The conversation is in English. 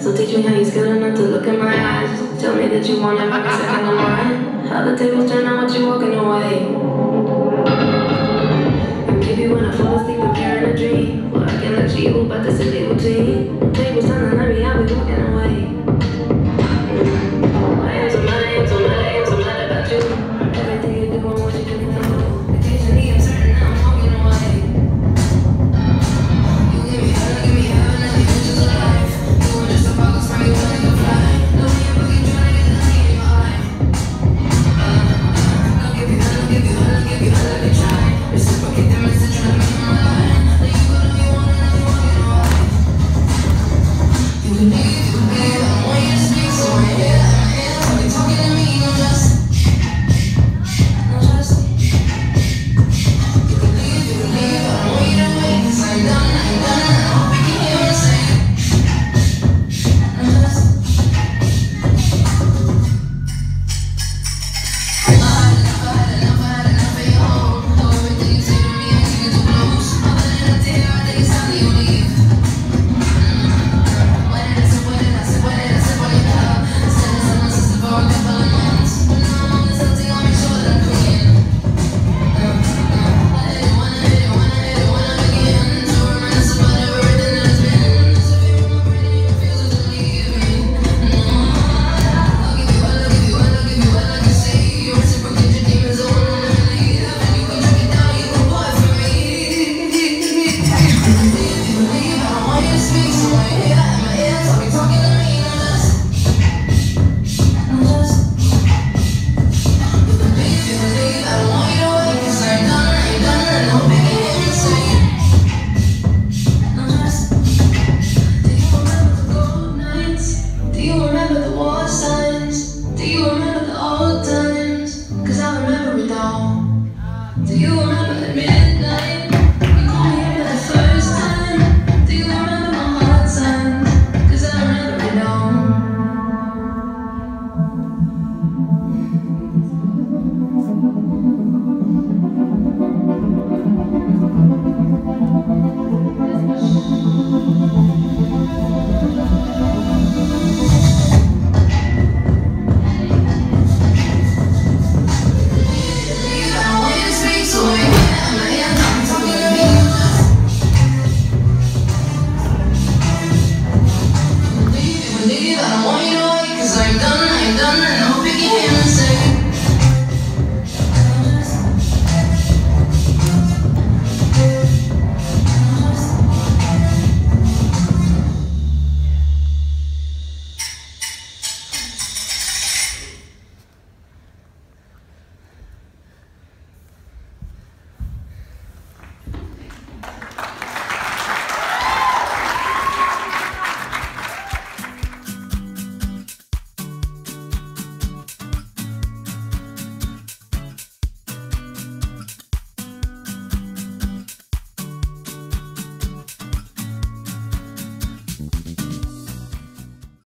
So teach me how you skill enough to look in my eyes. Tell me that you want every second of mine. How the tables turn on what you walking away. And maybe when I fall asleep, I'm carrying a dream. Well, I can let you, but that's a little. Tables turn